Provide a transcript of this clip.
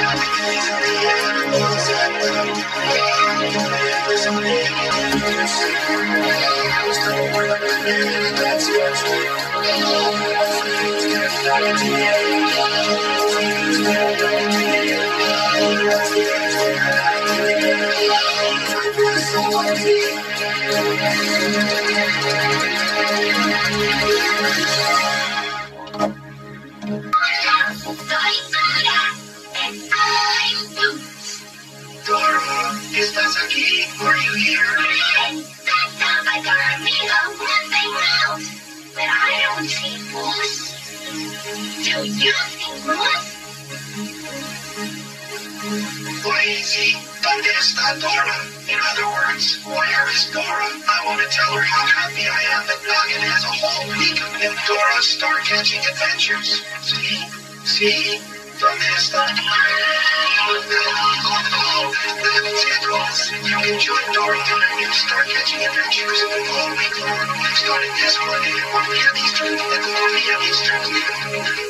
大だ estás aquí? Are you here? That sounds like our amigo Wolfie Mouse. But I don't see Moose. Do you see Moose? Lazy. ¿Dónde está Dora? In other words, where is Dora? I want to tell her how happy I am that Noggin has a whole week of new Dora star catching adventures. See? See? ¿Dónde está? You join Dora on her new catching adventures all week long, starting this Monday at 1 p.m. Eastern and 4 p.m. Eastern.